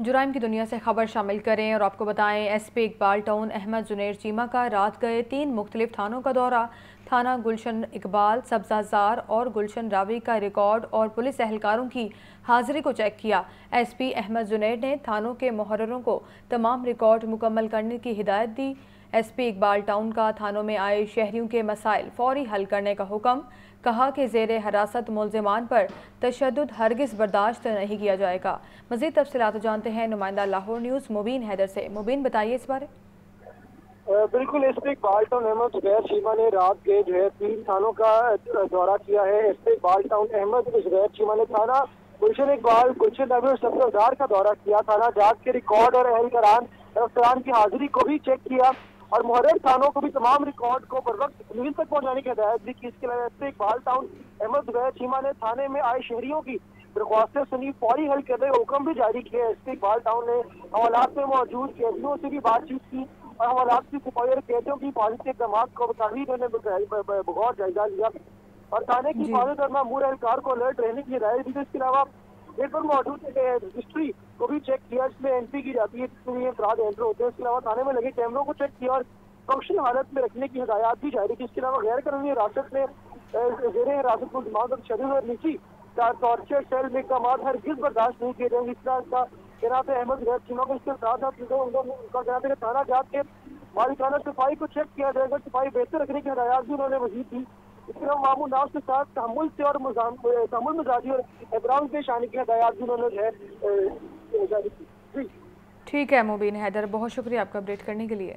जुराइम की दुनिया से खबर शामिल करें और आपको बताएँ S P Iqbal town, Ahmed Juner Cheema का रात गए तीन मुख्तलिफ़ थानों का दौरा। थाना गुलशन इकबाल सब्जाजार और गुलशन रावी का रिकॉर्ड और पुलिस एहलकारों की हाजिरी को चेक किया। एस पी अहमद जुनेर ने थानों के मुहर्रों को तमाम रिकॉर्ड मुकम्मल करने की हिदायत दी। एस पी इकबाल टाउन का थानों में आए शहरियों के मसाइल फौरी हल करने का हुक्म, कहा कि जेर हरासत मुलजमान पर तशद हरगिज़ बर्दाश्त नहीं किया जाएगा। मजीद तफसीत जानते हैं, नुमाइंदा लाहौर न्यूज़ मुबीन हैदर से। मुबीन, बताइए इस बारे। बिल्कुल S P Iqbal town Ahmed Zubair Cheema ने रात के जो है तीन थानों का दौरा किया है। S P Iqbal town Ahmed Zubair Cheema ने थाना, गुलशन इकबाल, गुलशन नबी और सब्जार का दौरा किया। थाना जाग के रिकॉर्ड और अहलकारान अफसरान की हाजिरी को भी चेक किया। और मुहर्र थानों को भी तमाम रिकॉर्ड को बर वक्त पुलिस तक पहुँचाने की हदायत दी की। इसके अलावा इकबाल टाउन अहमद जुबैर चीमा ने थाने में आए शहरियों की दरख्वास्तें सुनी फौरी हल करने का हुक्म भी जारी किया एस पी इकबाल टाउन ने हवालात में मौजूद कैदियों से भी बातचीत की और हवालात की सफ़ाई और कैदियों की हिफाजत के इकदाम को उन्होंने बगौर जायजा लिया। और थाने की हिफाजत और मामूर एहलकार को अलर्ट रहने की हिदायत दी। इसके अलावा गेट पर मौजूद रजिस्ट्री को भी चेक किया, जिसमें एंट्री की जाती है जिसमें ये अपराध एंटर होते हैं इसके अलावा थाने में लगे कैमरों को चेक किया और फ़ंक्शन हालत में रखने की हिदायत भी जारी की। इसके अलावा गैर कानूनी हिरासत में जेर हिरासत को दिमाग और शरीर और नीची टॉर्चर सेल में कमाल हर गिल बर्दाश्त नहीं किए जाएँगे। इस तरह का है अहमद गैर चीनों को इसके साथ साथ उनका है थाना जाके मालिकाना सफ़ाई को चेक किया जाएगा। सफ़ाई बेहतर रखने की हिदायत भी उन्होंने मजीद दी इसके मामू नाव के साथ तहमुल से और तहमुल मिजाजी और एहतराम पेश आने की हदायत भी उन्होंने जो है जारी की। ठीक है, मुबीन हैदर, बहुत शुक्रिया आपका अपडेट करने के लिए।